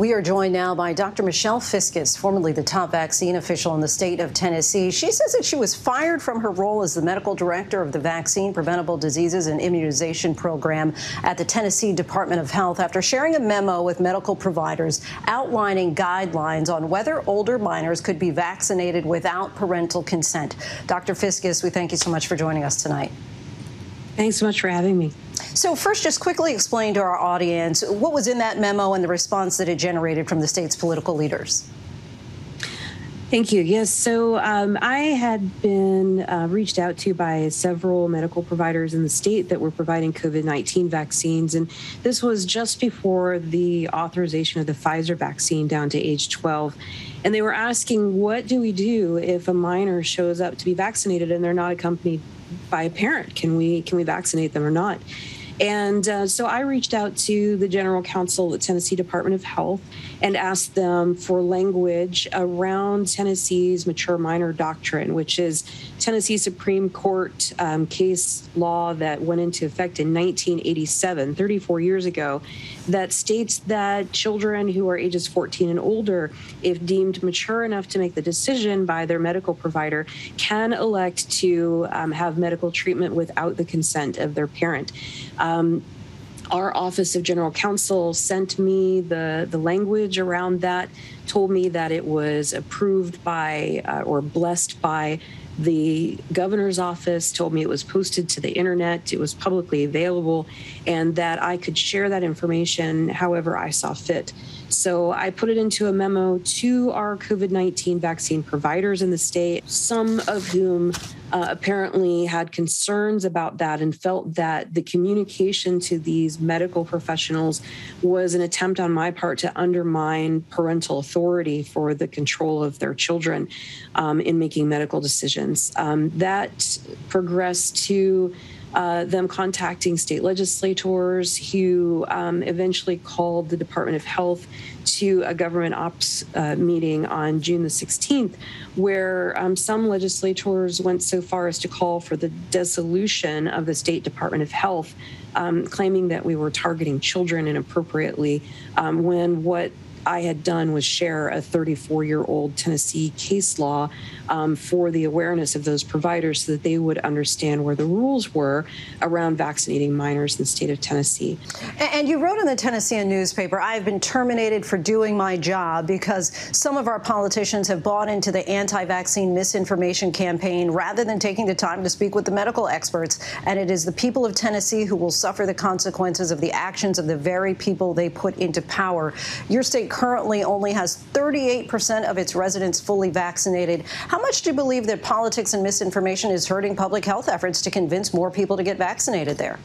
We are joined now by Dr. Michelle Fiscus, formerly the top vaccine official in the state of Tennessee. She says that she was fired from her role as the medical director of the Vaccine Preventable Diseases and Immunization Program at the Tennessee Department of Health after sharing a memo with medical providers outlining guidelines on whether older minors could be vaccinated without parental consent. Dr. Fiscus, we thank you so much for joining us tonight. Thanks so much for having me. So, first, just quickly explain to our audience what was in that memo and the response that it generated from the state's political leaders. Thank you. Yes. So um, I had been uh, reached out to by several medical providers in the state that were providing COVID 19 vaccines. And this was just before the authorization of the Pfizer vaccine down to age 12. And they were asking, what do we do if a minor shows up to be vaccinated and they're not accompanied by a parent? Can we can we vaccinate them or not? And uh, so I reached out to the general counsel at Tennessee Department of Health and asked them for language around Tennessee's mature minor doctrine, which is Tennessee Supreme Court um, case law that went into effect in 1987, 34 years ago, that states that children who are ages 14 and older, if deemed mature enough to make the decision by their medical provider, can elect to um, have medical treatment without the consent of their parent. Um, our office of general counsel sent me the the language around that told me that it was approved by uh, or blessed by the governor's office told me it was posted to the internet, it was publicly available, and that I could share that information however I saw fit. So I put it into a memo to our COVID 19 vaccine providers in the state, some of whom uh, apparently had concerns about that and felt that the communication to these medical professionals was an attempt on my part to undermine parental authority for the control of their children um, in making medical decisions. Um, that progressed to uh, them contacting state legislators who um, eventually called the Department of Health to a government ops uh, meeting on June the 16th, where um, some legislators went so far as to call for the dissolution of the State Department of Health, um, claiming that we were targeting children inappropriately um, when what I had done was share a 34 year old Tennessee case law um, for the awareness of those providers so that they would understand where the rules were around vaccinating minors in the state of Tennessee. And you wrote in the Tennessean newspaper, I have been terminated for doing my job because some of our politicians have bought into the anti vaccine misinformation campaign rather than taking the time to speak with the medical experts. And it is the people of Tennessee who will suffer the consequences of the actions of the very people they put into power. Your state currently only has 38% of its residents fully vaccinated. How much do you believe that politics and misinformation is hurting public health efforts to convince more people to get vaccinated there?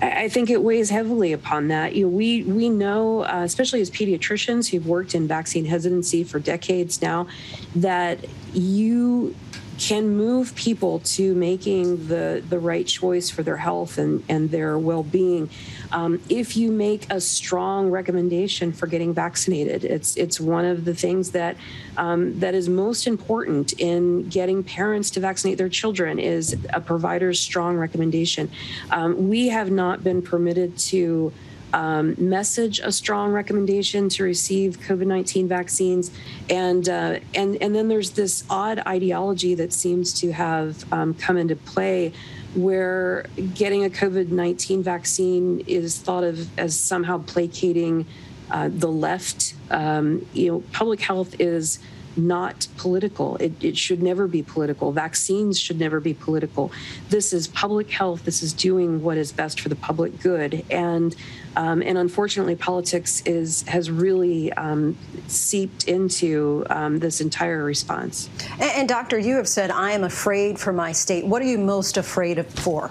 I think it weighs heavily upon that. You know, we we know, uh, especially as pediatricians who've worked in vaccine hesitancy for decades now, that you can move people to making the, the right choice for their health and, and their well being. Um, if you make a strong recommendation for getting vaccinated, it's, it's one of the things that, um, that is most important in getting parents to vaccinate their children is a provider's strong recommendation. Um, we have not been permitted to um, message a strong recommendation to receive COVID nineteen vaccines, and uh, and and then there's this odd ideology that seems to have um, come into play, where getting a COVID nineteen vaccine is thought of as somehow placating uh, the left. Um, you know, public health is not political. It, it, should never be political. Vaccines should never be political. This is public health. This is doing what is best for the public good. And um, and unfortunately, politics is has really um, seeped into um, this entire response. And, and doctor, you have said, "I am afraid for my state." What are you most afraid of for?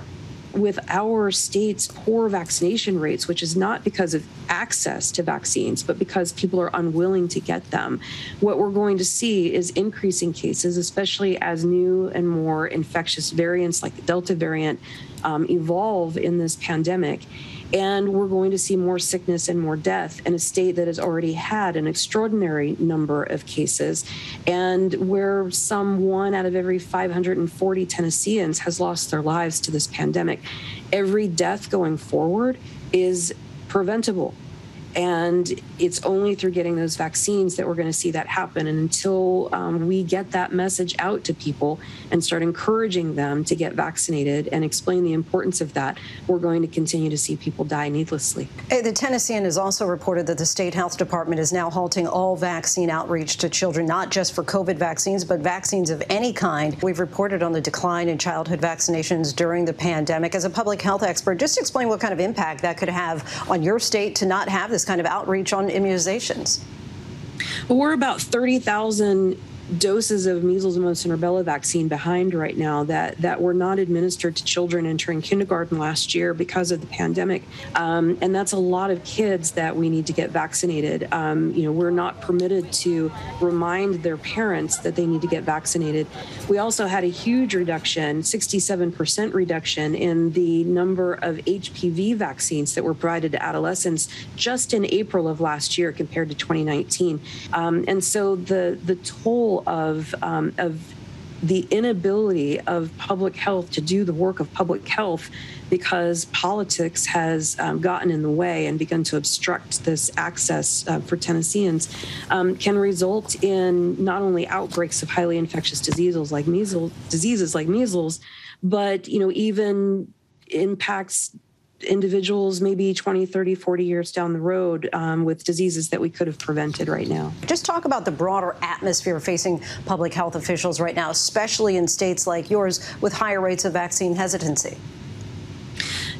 with our state's poor vaccination rates, which is not because of access to vaccines, but because people are unwilling to get them, what we're going to see is increasing cases, especially as new and more infectious variants like the Delta variant um, evolve in this pandemic. And we're going to see more sickness and more death in a state that has already had an extraordinary number of cases, and where some one out of every 540 Tennesseans has lost their lives to this pandemic. Every death going forward is preventable And it's only through getting those vaccines that we're going to see that happen. And until um, we get that message out to people and start encouraging them to get vaccinated and explain the importance of that, we're going to continue to see people die needlessly. The Tennessean has also reported that the state health department is now halting all vaccine outreach to children, not just for COVID vaccines, but vaccines of any kind. We've reported on the decline in childhood vaccinations during the pandemic. As a public health expert, just explain what kind of impact that could have on your state to not have this kind of outreach on immunizations. Well, we're about 30,000 doses of measles, mumps, and rubella vaccine behind right now that that were not administered to children entering kindergarten last year because of the pandemic, um, and that's a lot of kids that we need to get vaccinated. Um, you know, we're not permitted to remind their parents that they need to get vaccinated. We also had a huge reduction, 67% reduction in the number of HPV vaccines that were provided to adolescents just in April of last year compared to 2019, um, and so the the toll of um, of the inability of public health to do the work of public health because politics has um, gotten in the way and begun to obstruct this access uh, for Tennesseans um, can result in not only outbreaks of highly infectious diseases like measles, diseases like measles, but you know even impacts individuals maybe 20, 30, 40 years down the road um, with diseases that we could have prevented right now. Just talk about the broader atmosphere facing public health officials right now, especially in states like yours with higher rates of vaccine hesitancy.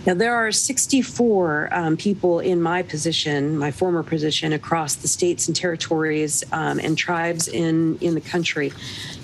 Now, there are 64 um, people in my position, my former position, across the states and territories um, and tribes in, in the country.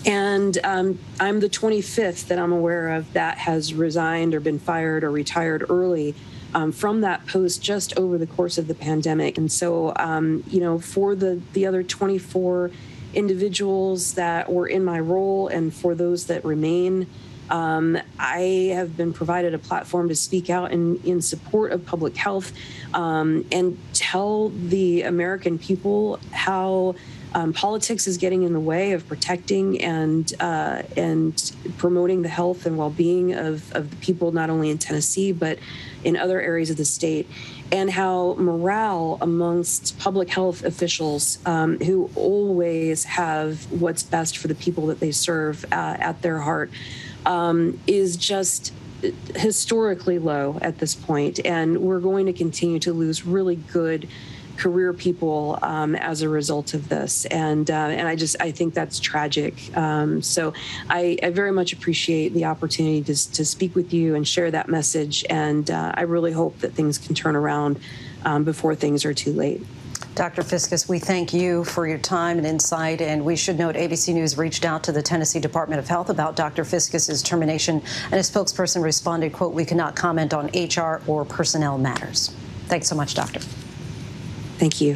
And um, I'm the 25th that I'm aware of that has resigned or been fired or retired early. Um, from that post just over the course of the pandemic. And so, um, you know, for the, the other 24 individuals that were in my role and for those that remain, um, I have been provided a platform to speak out in, in support of public health um, and tell the American people how um, politics is getting in the way of protecting and uh, and promoting the health and well-being of, of the people not only in Tennessee but in other areas of the state and how morale amongst public health officials um, who always have what's best for the people that they serve uh, at their heart um, is just historically low at this point, and we're going to continue to lose really good career people um, as a result of this, and uh, and I just I think that's tragic. Um, so I, I, very much appreciate the opportunity to to speak with you and share that message, and uh, I really hope that things can turn around um, before things are too late. Dr. Fiscus, we thank you for your time and insight. And we should note ABC News reached out to the Tennessee Department of Health about Dr. Fiscus's termination, and a spokesperson responded, quote, we cannot comment on HR or personnel matters. Thanks so much, Doctor. Thank you.